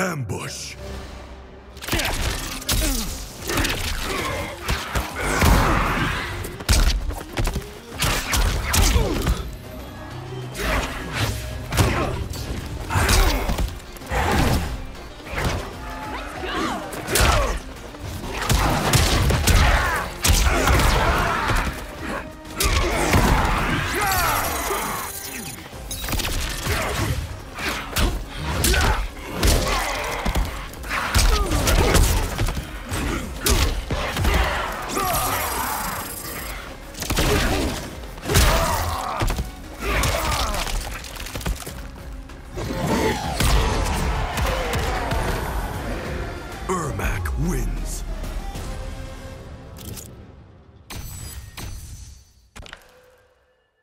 Ambush. Ermac wins.